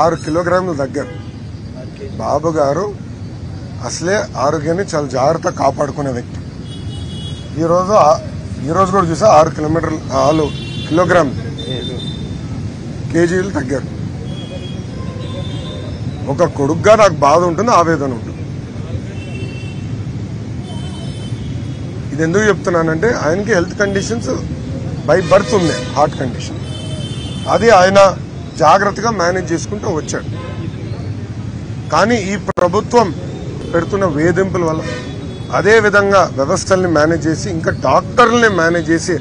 ఆరు కిలోగ్రాములు తగ్గారు బాబు గారు అసలే ఆరోగ్యాన్ని చాలా జాగ్రత్తగా కాపాడుకునే వ్యక్తి. ఈరోజు ఈరోజు కూడా చూసా ఆరు కిలోమీటర్లు ఆరు కిలోగ్రాములు కేజీలు తగ్గారు. ఒక కొడుగ్గా నాకు బాధ ఉంటుంది ఆవేదన ఉంటుంది. ఇది ఎందుకు చెప్తున్నానంటే ఆయనకి హెల్త్ కండిషన్స్ బై బర్త్ ఉంది హార్ట్ కండిషన్. అది ఆయన జాగ్రత్తగా మేనేజ్ చేసుకుంటూ వచ్చాడు. కానీ ఈ ప్రభుత్వం పెడుతున్న వేధింపుల వల్ల అదే విధంగా వ్యవస్థల్ని మేనేజ్ చేసి ఇంకా డాక్టర్లని మేనేజ్ చేసి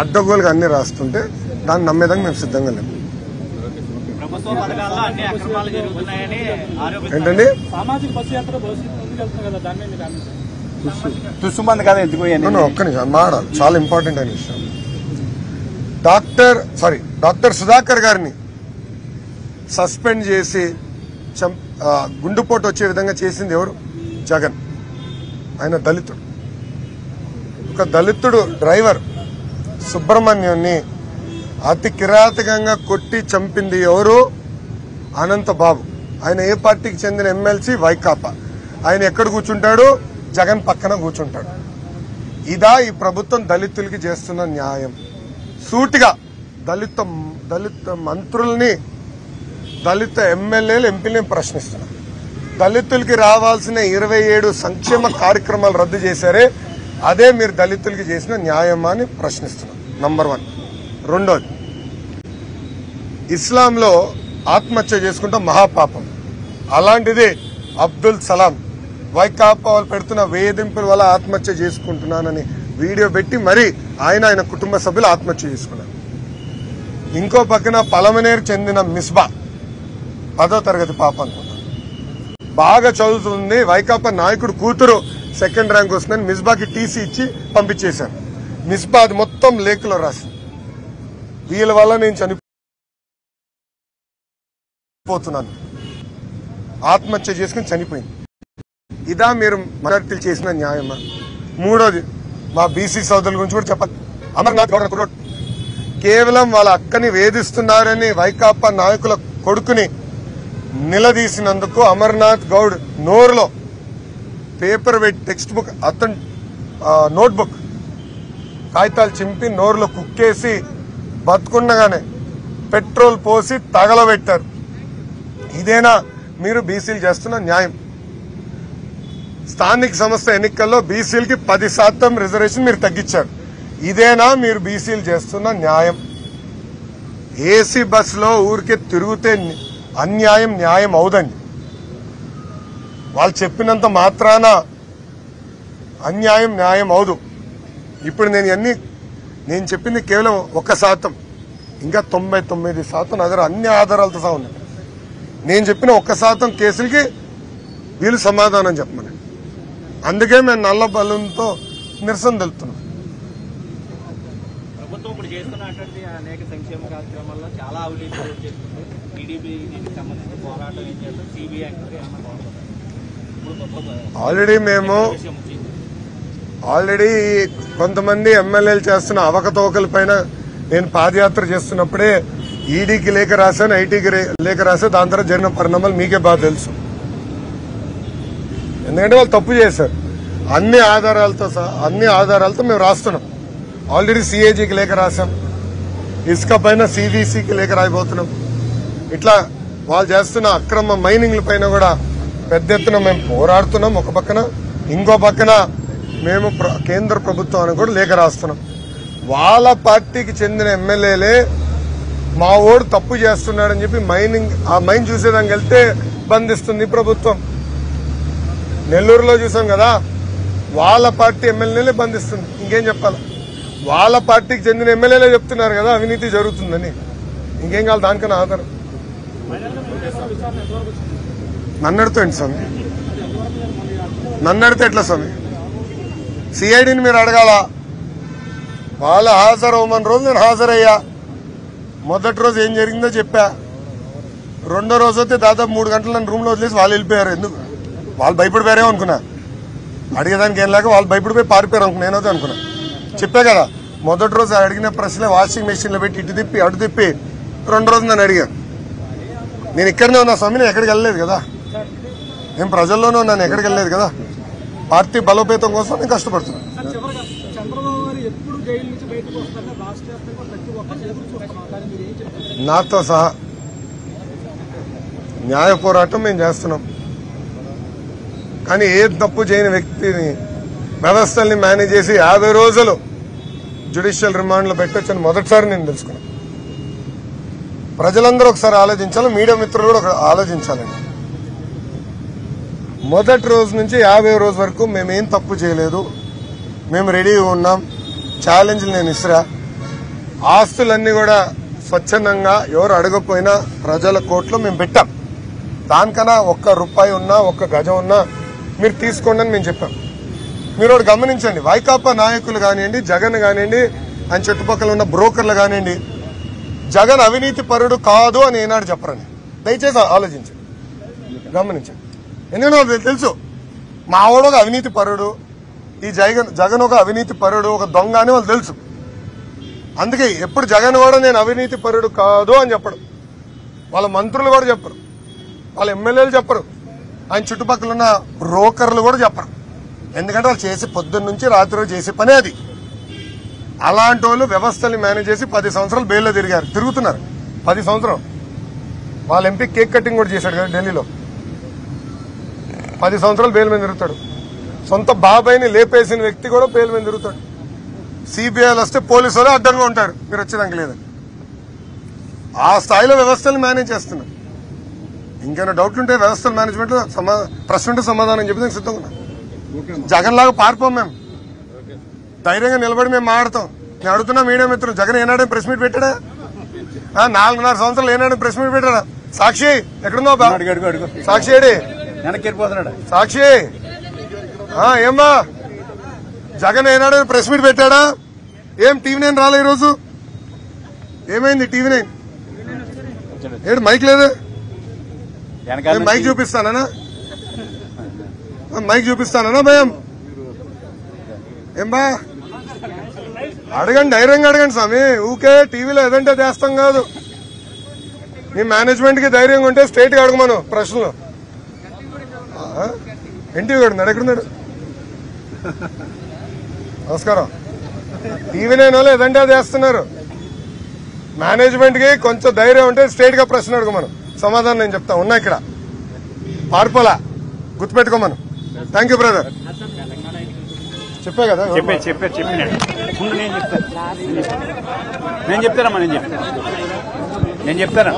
అడ్డగోలుగా అన్ని రాస్తుంటే దాన్ని నమ్మేదానికి మేము సిద్ధంగా లేము. ప్రభుత్వ పథకాల్లో అన్ని అక్రమాలు జరుగుతున్నాయని ఆరోపిస్తున్నారు. ఏంటండి? ఒక్క నిమిషం మాడాలి చాలా ఇంపార్టెంట్ అయిన విషయం. డాక్టర్ సారీ డాక్టర్ సుధాకర్ గారిని సస్పెండ్ చేసి చం- గుండుపోటు వచ్చే విధంగా చేసింది ఎవరు? జగన్. ఆయన దళితుడు. ఒక దళితుడు డ్రైవర్ సుబ్రహ్మణ్యుని అతి కిరాతకంగా కొట్టి చంపింది ఎవరు? అనంతబాబు ఆయన ఏ పార్టీకి చెందిన ఎమ్మెల్సీ? వైకాపా. ఆయన ఎక్కడ కూర్చుంటాడు? జగన్ పక్కన కూర్చుంటాడు. ఇదా ఈ ప్రభుత్వం దళితులకి చేస్తున్న న్యాయం. సూటిగా దళిత దళిత మంత్రుల్ని దళిత ఎమ్మెల్యేలు ఎంపీలను ప్రశ్నిస్తున్నారు. దళితులకి రావాల్సిన ఇరవై ఏడు సంక్షేమ కార్యక్రమాలు రద్దు చేశారే అదే మీరు దళితులకి చేసిన న్యాయమా అని ప్రశ్నిస్తున్నారు. నంబర్ వన్ రెండోది. ఇస్లాంలో ఆత్మహత్య చేసుకుంటే మహాపాపం. అలాంటిది అబ్దుల్ సలాం వైకాపా వాళ్ళు పెడుతున్న వేధింపుల వల్ల ఆత్మహత్య చేసుకుంటున్నానని వీడియో పెట్టి మరి ఆయన ఆయన కుటుంబ సభ్యులు ఆత్మహత్య చేసుకున్నారు. ఇంకో పక్కన పలమనేరు చెందిన మిస్బా పదో తరగతి పాప అనుకున్నాను బాగా చదువుతుంది. వైకాపా నాయకుడు కూతురు సెకండ్ ర్యాంక్ వస్తుందని మిస్బాకి టీసీ ఇచ్చి పంపించేశారు. మిస్బా అది మొత్తం లేఖలో రాసింది. వీళ్ళ వల్ల నేను చనిపోతున్నాను. ఆత్మహత్య చేసుకుని చనిపోయింది. ఇదా మీరు మైనార్టీలు చేసిన న్యాయమా? మూడోది మా బీసీ సోదరుల గురించి కూడా చెప్పాలి. అమర్నాథ్ గౌడ్ కేవలం వాళ్ళ అక్కని వేధిస్తున్నారని వైకాపా నాయకుల కొడుకుని నిలదీసినందుకు అమర్నాథ్ గౌడ్ నోరులో పేపర్ వెయిట్ టెక్స్ట్ బుక్ అతను నోట్బుక్ కాగితాలు చింపి నోరులో కుక్కేసి బతుకుండగానే పెట్రోల్ పోసి తగలబెట్టారు. ఇదేనా మీరు బీసీలు చేస్తున్న న్యాయం? స్థానిక సంస్థ ఎన్నికల్లో బీసీలకి పది శాతం రిజర్వేషన్ మీరు తగ్గించారు. ఇదేనా మీరు బీసీలు చేస్తున్న న్యాయం? ఏసీ బస్సులో ఊరికే తిరుగుతే అన్యాయం న్యాయం అవుదండి వాళ్ళు చెప్పినంత మాత్రాన అన్యాయం న్యాయం అవదు. ఇప్పుడు నేను అన్ని నేను చెప్పింది కేవలం ఒక శాతం. ఇంకా తొంభై తొమ్మిది శాతం దగ్గర అన్ని ఆధారాలతో సహా ఉన్నాయి. నేను చెప్పిన ఒక్క శాతం కేసులకి వీళ్ళు సమాధానం చెప్పమని. అందుకే మేము నల్ల బలంతో నిరసన తెలుపుతున్నాం. ప్రభుత్వం ఇప్పుడు చేస్తున్నటువంటి అనేక సంక్షేమ కార్యక్రమాల్లో చాలా అవినీతి టీడీపీ దీనికి పోరాటం ఏం సిబిఐ ఆల్రెడీ మేము ఆల్రెడీ కొంతమంది ఎమ్మెల్యేలు చేస్తున్న అవకతవకల పైన నేను పాదయాత్ర చేస్తున్నప్పుడే ఈడీకి లేఖ రాశాను ఐటీకి లేఖ రాశాను దాని తర్వాత జరిగిన పరిణామాలు మీకే బాగా తెలుసు. ఎందుకంటే వాళ్ళు తప్పు చేశారు. అన్ని ఆధారాలతో అన్ని ఆధారాలతో మేము రాస్తున్నాం. ఆల్రెడీ సిఏజీకి లేఖ రాశాం. ఇసుక పైన సివిసికి లేఖ రాయబోతున్నాం. ఇట్లా వాళ్ళు చేస్తున్న అక్రమ మైనింగ్ల పైన కూడా పెద్ద ఎత్తున మేము పోరాడుతున్నాం. ఒక పక్కన ఇంకో పక్కన మేము ప్ర- కేంద్ర ప్రభుత్వానికి కూడా లేఖ రాస్తున్నాం. వాళ్ళ పార్టీకి చెందిన ఎమ్మెల్యేలే మా ఓడు తప్పు చేస్తున్నాడని చెప్పి మైనింగ్ ఆ మైన్ చూసేదానికి వెళ్తే బంధిస్తుంది ప్రభుత్వం. నెల్లూరులో చూసాం కదా వాళ్ళ పార్టీ ఎమ్మెల్యేలే బంధిస్తుంది. ఇంకేం చెప్పాలి? వాళ్ళ పార్టీకి చెందిన ఎమ్మెల్యేలే చెప్తున్నారు కదా అవినీతి జరుగుతుందని. ఇంకేం కావాలి? దానికన్నా ఆధారం. నన్ను అడితే స్వామి? నన్ను అడితే ఎట్లా స్వామి? సిఐడిని మీరు అడగాల? వాళ్ళు హాజరు అవ్వమని రోజు నేను హాజరయ్యా. మొదటి రోజు ఏం జరిగిందో చెప్పా. రెండో రోజు అయితే దాదాపు మూడు గంటలు నన్ను రూమ్లో వదిలేసి వాళ్ళు వెళ్ళిపోయారు. ఎందుకు? వాళ్ళు భయపడిపోయారేమో అనుకున్నా. అడిగేదానికి ఏం లేక వాళ్ళు భయపడిపోయి పారిపోయారు అనుకున్నా. నేనైతే అనుకున్నా. చెప్పా కదా మొదటి రోజు అడిగిన ప్రశ్నలే వాషింగ్ మెషిన్లో పెట్టి ఇటు తిప్పి అటు తిప్పి రెండు రోజు నన్ను అడిగాను నేను ఇక్కడనే ఉన్నా స్వామి నేను ఎక్కడికి వెళ్ళలేదు కదా. నేను ప్రజల్లోనే ఉన్నాను ఎక్కడికి వెళ్ళలేదు కదా. పార్టీ బలోపేతం కోసం నేను కష్టపడుతున్నాను నాతో సహా న్యాయ పోరాటం మేము చేస్తున్నాం. కానీ ఏ తప్పు చేయని వ్యక్తిని వ్యవస్థల్ని మేనేజ్ చేసి యాభై రోజులు జ్యుడిషియల్ రిమాండ్లో పెట్టొచ్చని మొదటిసారి నేను తెలుసుకున్నాను. ప్రజలందరూ ఒకసారి ఆలోచించాలి మీడియా మిత్రులు కూడా ఒక ఆలోచించాలండి మొదటి రోజు నుంచి యాభై రోజు వరకు మేమేం తప్పు చేయలేదు. మేము రెడీగా ఉన్నాం. ఛాలెంజ్లు నేను ఇస్రా ఆస్తులన్నీ కూడా స్వచ్ఛందంగా ఎవరు అడగకపోయినా ప్రజల కోర్టులో మేము పెట్టాం. దానికన్నా ఒక్క రూపాయి ఉన్నా ఒక్క గజం ఉన్నా మీరు తీసుకోండి అని మేము చెప్పాం. మీరు గమనించండి. వైకాపా నాయకులు కానివ్వండి జగన్ కానివ్వండి ఆయన చుట్టుపక్కల ఉన్న బ్రోకర్లు కానివ్వండి జగన్ అవినీతి పరుడు కాదు అని ఏనాడు చెప్పరని. దయచేసి ఆలోచించండి. గమనించండి. ఎందుకంటే తెలుసు. మా ఆవిడ ఒక అవినీతి పరుడు ఈ జగన్ జగన్ ఒక అవినీతి పరుడు ఒక దొంగ అని వాళ్ళు తెలుసు. అందుకే ఎప్పుడు జగన్ కూడా నేను అవినీతి పరుడు కాదు అని చెప్పడు. వాళ్ళ మంత్రులు కూడా చెప్పరు. వాళ్ళ ఎమ్మెల్యేలు చెప్పరు. ఆయన చుట్టుపక్కల ఉన్న బ్రోకర్లు కూడా చెప్పరు. ఎందుకంటే వాళ్ళు చేసి పొద్దున్న నుంచి రాత్రి చేసే పనే అది. అలాంటి వాళ్ళు వ్యవస్థల్ని మేనేజ్ చేసి పది సంవత్సరాలు బెయిల్లో తిరిగారు. తిరుగుతున్నారు. పది సంవత్సరం. వాళ్ళ ఎంపీ కేక్ కటింగ్ కూడా చేశాడు కదా ఢిల్లీలో. పది సంవత్సరాలు బెయిల్ మీద తిరుగుతాడు. సొంత బాబాయిని లేపేసిన వ్యక్తి కూడా బెయిల్ మీద తిరుగుతాడు. సిబిఐలు వస్తే పోలీసు వాళ్ళు అడ్డంగా ఉంటారు. మీరు వచ్చేదానికి లేదని ఆ స్థాయిలో వ్యవస్థలు మేనేజ్ చేస్తున్నారు. ఇంకేమైనా డౌట్లు ఉంటే వ్యవస్థల మేనేజ్మెంట్లో సమా ప్రశ్న ఉంటే సమాధానం చెప్పి నేను సిద్ధంగా ఉన్నా జగన్ లాగా పారిపోం మేము. ధైర్యంగా నిలబడి మేము మాట్లాడతాం. నేను అడుగుతున్నా మీడియా మిత్రులు జగన్ ఏనాడే ప్రెస్ మీట్ పెట్టాడా? నాలుగున్నర సంవత్సరాలు ఏనాడు ప్రెస్ మీట్ పెట్టాడా? సాక్షి బా? అడుగు సాక్షి ఏడి? సాక్షి ఏమ్మా జగన్ ఏనాడు ప్రెస్ మీట్ పెట్టాడా? ఏం టీవీ నైన్ రాలే ఈరోజు? ఏమైంది టీవీ నైన్? ఏడు మైక్ లేదు? మైక్ చూపిస్తానా మైక్ చూపిస్తానా భయం? ఏం బా? అడగండి ధైర్యంగా అడగండి స్వామి. ఊకే టీవీలో ఏదంటే చేస్తాం కాదు. మీ మేనేజ్మెంట్కి ధైర్యంగా ఉంటే స్ట్రైట్గా అడగమను ప్రశ్నలు. ఎన్టీవీ కూడా ఉన్నాడు ఎక్కడున్నాడు? నమస్కారం. టీవీ నైన్ వాళ్ళు ఏదంటే చేస్తున్నారు. మేనేజ్మెంట్కి కొంచెం ధైర్యం ఉంటే స్ట్రైట్గా ప్రశ్న అడగమను. సమాధానం నేను చెప్తా ఉన్నా ఇక్కడ. పార్పలా గుర్తుపెట్టుకోమను. థ్యాంక్ యూ బ్రదర్ చెప్పా కదా చెప్పే చెప్పే చెప్పినాడు ముందు నేను చెప్తాను నేను చెప్తానమ్మా నేను చెప్తాను నేను చెప్తాను?